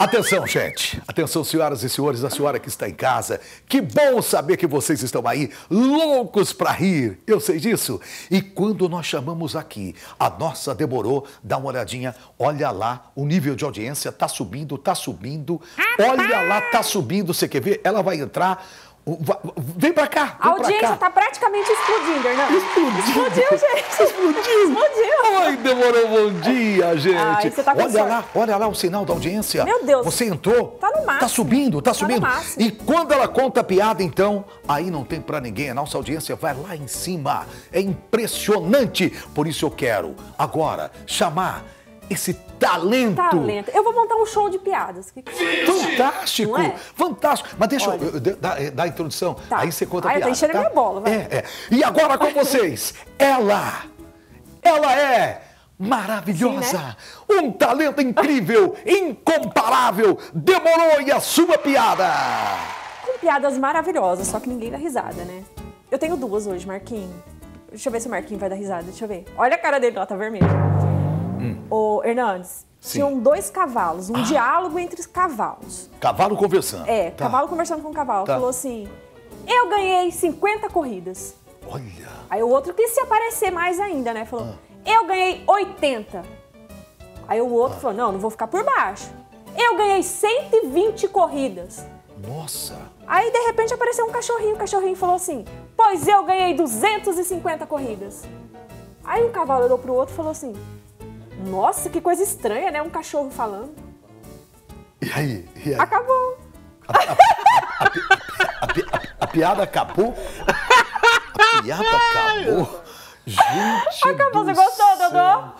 Atenção, gente. Atenção, senhoras e senhores, a senhora que está em casa. Que bom saber que vocês estão aí, loucos para rir. Eu sei disso. E quando nós chamamos aqui, a nossa demorou, dá uma olhadinha, olha lá, o nível de audiência tá subindo, tá subindo. Olha lá, tá subindo. Você quer ver? Ela vai entrar. Vem pra cá. Vem a audiência tá praticamente explodindo, Hernando. Explodiu. Explodiu, gente. Explodiu. Explodiu. Ai, demorou bom dia, gente. Ai, tá olha sorte. lá, olha lá o sinal da audiência. Meu Deus. Você entrou. Tá no máximo. Tá subindo, tá Tá subindo. E quando ela conta a piada, então, aí não tem pra ninguém. A nossa audiência vai lá em cima. É impressionante. Por isso eu quero agora chamar esse talento. Talento. Eu vou montar um show de piadas. Que acha? Fantástico, é? fantástico. Mas deixa Olha. eu, eu dar dar a introdução. Tá. Aí você conta a eu tô piada. enchendo tá? minha bola, vai. É, é. E agora com vocês, ela. Ela é maravilhosa. Sim, Um talento incrível, incomparável. Demorou e a sua piada. Com piadas maravilhosas, só que ninguém dá risada, né? Eu tenho duas hoje, Marquinhos. Deixa eu ver se o Marquinhos vai dar risada. Deixa eu ver. Olha a cara dele lá, tá vermelho. Ô, Hernandes, Hum. Sim. tinham dois cavalos, um diálogo entre os cavalos. Cavalo conversando. É, Tá. cavalo conversando com o cavalo. Tá. Falou assim: Eu ganhei 50 corridas. Olha. Aí o outro quis se aparecer mais ainda, né? Falou: Ah. Eu ganhei 80. Aí o outro falou: Não, não vou ficar por baixo. Eu ganhei 120 corridas. Nossa. Aí de repente apareceu um cachorrinho. O cachorrinho falou assim: Pois eu ganhei 250 corridas. Aí um cavalo olhou pro outro e falou assim: Nossa, que coisa estranha, né? Um cachorro falando. E aí? E aí? Acabou. A, pi- a piada acabou? A piada acabou? Gente. Acabou, você gostou. Dodô?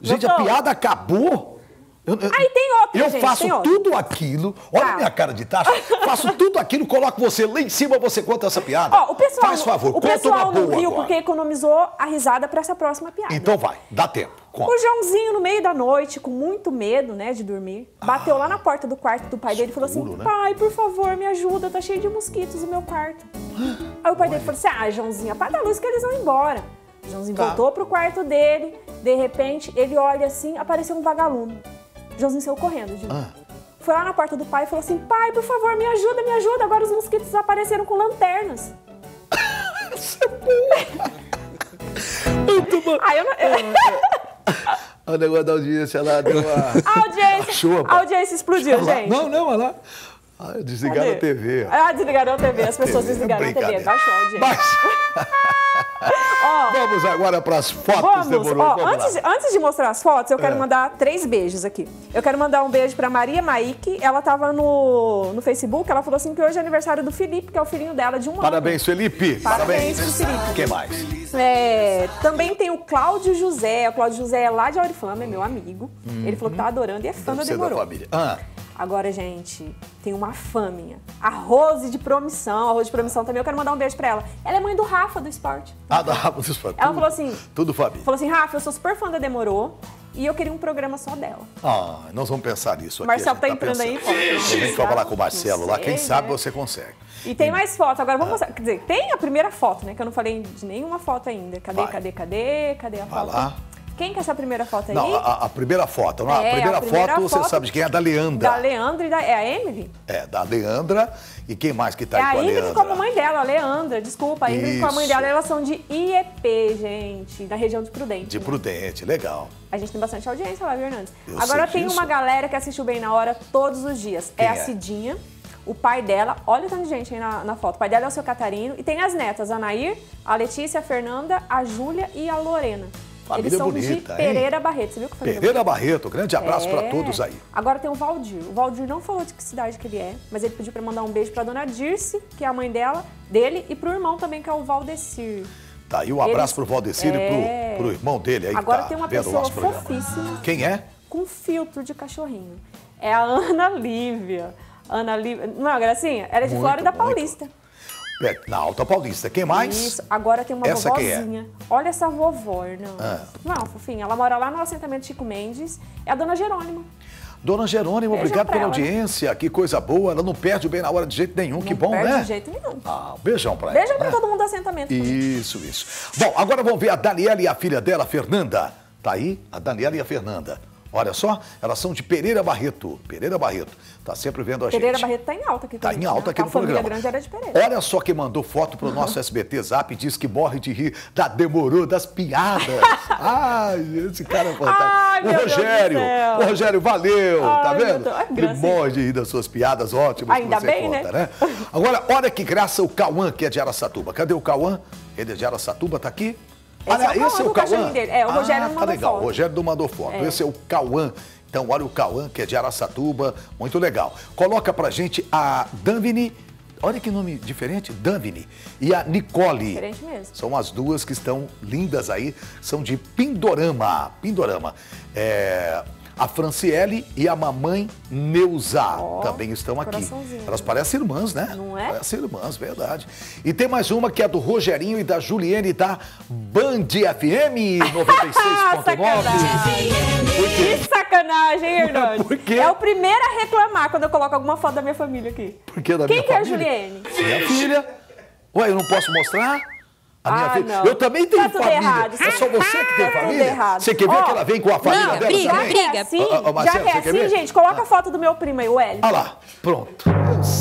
Gente, a Gostou? piada acabou? Eu, eu- Aí tem outra, Eu gente, faço tem outra. tudo aquilo. Olha Tá. a minha cara de taxa. faço tudo aquilo, coloco você lá em cima, você conta essa piada. Ó, o pessoal, Faz favor, o conta pessoal uma não boa riu agora. porque economizou a risada pra essa próxima piada. Então vai, dá tempo. Conta. O Joãozinho, no meio da noite, com muito medo, né, de dormir, bateu lá na porta do quarto do pai dele e falou assim: né? Pai, por favor, me ajuda, tá cheio de mosquitos no meu quarto. Aí o pai dele falou assim: Ah, Joãozinho, apaga a luz que eles vão embora. O Joãozinho Tá. voltou pro quarto dele, de repente, ele olha assim, apareceu um vagalume. O Joãozinho saiu correndo de. Ah. Foi lá na porta do pai e falou assim: Pai, por favor, me ajuda, me ajuda. Agora os mosquitos apareceram com lanternas. Muito bom. Aí eu não. O negócio da audiência lá deu uma. A audiência, a audiência explodiu, gente. Não, não, olha lá. Ah, desligaram Cadê? a TV. Ah, desligaram a TV. As pessoas TV, desligaram a TV. Baixou a audiência. Mas, vamos agora para as fotos, vamos. demorou. Ó, vamos antes, lá. antes de mostrar as fotos, eu quero É. mandar três beijos aqui. Eu quero mandar um beijo pra Maria Maíque. Ela tava no, no Facebook. Ela falou assim que hoje é aniversário do Felipe, que é o filhinho dela de um Parabéns, Felipe. Parabéns pro Felipe. Quem mais? ano. É, também tem o Cláudio José. O Cláudio José é lá de Auriflama, é meu amigo. Ele falou que tá adorando e é fã da ser da Demorou. família. Ah, Agora, gente, tem uma fã minha. A Rose de Promissão. A Rose de Promissão também, eu quero mandar um beijo pra ela. Ela é mãe do Rafa do esporte. ah, da Rafa dos Fãs. Ela Tudo- falou assim- Tudo família. Falou assim, Rafa, eu sou super fã da Demorou e eu queria um programa só dela. Ah, nós vamos pensar nisso aqui. Marcelo gente tá entrando aí, pensando. pode. A gente vai falar com o Marcelo lá, Não quem sei, sabe né? você consegue. E tem mais fotos. Agora vamos mostrar. Quer dizer, tem a primeira foto, né? Que eu não falei de nenhuma foto ainda. Cadê, Vai. cadê, cadê? Cadê a Vai foto? lá. Quem que é essa primeira foto aí? Não, a, a primeira foto, não, É, a primeira, a primeira foto, você foto sabe de quem é? Da Leandra. Da Leandra e da. É a Emily? É, da Leandra. E quem mais que tá é aí a com a Ingrid Leandra? com a mãe dela, a Leandra. Desculpa, a Ingrid com a mãe Isso. dela, elas são de IEP, gente, da região de Prudente. De né? Prudente, legal. A gente tem bastante audiência lá, Fernandes. Eu Agora tem disso. uma galera que assistiu bem na hora todos os dias. Quem é a é? Cidinha, o pai dela, olha o tanto de gente aí na, na foto. O pai dela é o seu Catarino. E tem as netas, a Nair, a Letícia, a Fernanda, a Júlia e a Lorena. Família Eles são bonita, hein? de Pereira Barreto. Você viu que família Pereira Barreto, grande abraço é. pra todos aí. Agora tem o Valdir. O Valdir não falou de que cidade que ele é, mas ele pediu pra mandar um beijo pra dona Dirce, que é a mãe dela, dele, e pro irmão também, que é o Valdecir. Tá aí um abraço Eles- pro Valdecir É. e pro, pro irmão dele aí Agora tá tem uma pessoa fofíssima. Quem é? com filtro de cachorrinho. É a Ana Lívia. Ana Lívia. Não, é Gracinha? Ela é de Muito, Flórida muito. Paulista. É, Na Alta Paulista. Quem mais? Isso. Agora tem uma Essa é? vovozinha. Olha essa vovó, não. Ah. Não, fofinha. Ela mora lá no assentamento Chico Mendes. É a dona Jerônima. Dona Jerônima, Beijo obrigado pra pela ela. audiência. Que coisa boa. Ela não perde o bem na hora de jeito nenhum. que Não bom, perde né? de jeito nenhum. Ah, um beijão pra ela. Beijo pra né? todo mundo do assentamento. Isso, isso. Bom, agora vamos ver a Daniela e a filha dela, Fernanda. Tá aí? A Daniela e a Fernanda. Olha só, elas são de Pereira Barreto. Pereira Barreto. Tá sempre vendo a Pereira gente. Barreto tá em alta aqui. Tá em né? alta aqui A no família programa. grande era de Pereira. Olha só quem mandou foto pro nosso SBT Zap diz que morre de rir da demorou das piadas. Ai, esse cara é fantástico. Ai, o Rogério, o Rogério, valeu, Ai, tá vendo? Deus. Ai, Ele gracinha. morre de rir das suas piadas ótimas Ainda que bem, conta, né? Agora, olha que graça o Cauã, que é de Araçatuba. Cadê o Cauã? Ele é de Araçatuba, tá aqui? Esse olha, é o esse é o Cauã. dele. É, o Rogério ah, não tá legal. foto. O Rogério não mandou foto. É. Esse é o Cauã. Então, olha o Cauã, que é de Araçatuba, muito legal. Coloca pra gente a Danvini, olha que nome diferente, Danvini, e a Nicole. Diferente mesmo. São as duas que estão lindas aí, são de Pindorama. Pindorama. É, a Franciele e a mamãe Neuza Ó, também estão aqui. Elas parecem irmãs, né? Não é? Parecem irmãs, verdade. E tem mais uma que é do Rogerinho e da Juliane da Band FM 96.9. Sacanagem. Que sacanagem, hein, Hernani? Por quê? É o primeiro a reclamar quando eu coloco alguma foto da minha família aqui. Por que da Quem minha que é a família? Juliane? Minha filha. Ué, eu não posso mostrar? A minha Ah, filha. não. Eu também tenho Tá família. errado, É só você que tem Tá família? errado. Você quer ver Ó, que ela vem com a família não, dela briga, também? briga. Já que é assim, Marcelo, já que é assim, ver? gente, coloca a foto do meu primo aí, o Wellington. Olha lá, pronto.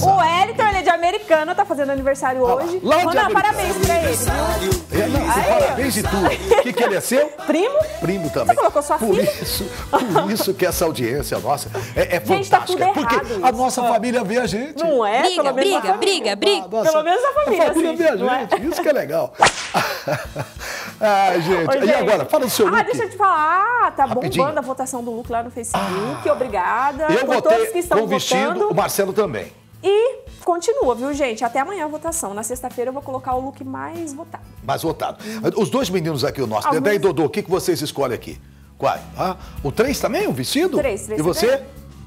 O Wellington, ele é de Americana, tá fazendo aniversário lá, hoje. lá de Manda Americana. parabéns pra ele, viu? É, não, Aí, parabéns e tudo. O que, que ele é seu? Primo? Primo também. Você colocou sua por filha? Isso, por isso que essa audiência nossa é, é Gente, tá fantástica. tudo porque a nossa família vê a gente. Não é? Briga, briga, briga, briga. Pelo menos a família, A família assim, vê a é? gente. Isso que é legal. Ai, gente. Oi, E gente. agora? Fala do seu Ah, look. deixa eu te falar. Ah, tá Rapidinho. bombando a votação do look lá no Facebook. Obrigada. Eu por todos que votei estão com o vestido, votando. o Marcelo também. E continua, viu, gente? Até amanhã a votação. Na sexta-feira eu vou colocar o look mais votado. Mais votado. Os dois meninos aqui, o nosso. Alguns- Dedé e Dodô, o que, que vocês escolhem aqui? Qual? Ah, o 3 também, o vestido? Três, três E você? também.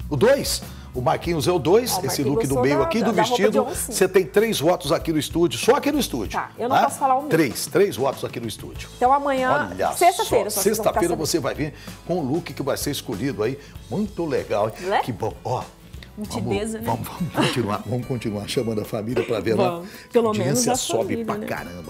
O 2? O Marquinhos é o 2, Ó, o esse look do meio da- aqui, do vestido. Você tem três votos aqui no estúdio, só aqui no estúdio. Tá, eu não né? posso falar o meu. Três, três votos aqui no estúdio. Então amanhã, sexta-feira, sexta-feira você vai vir com o look que vai ser escolhido aí. Muito legal. hein? Né? Que bom. Ó, Nitideza, né? vamos, vamos, vamos continuar, vamos continuar chamando a família para ver. Vamos. né? Pelo menos a sobe família, pra né? caramba.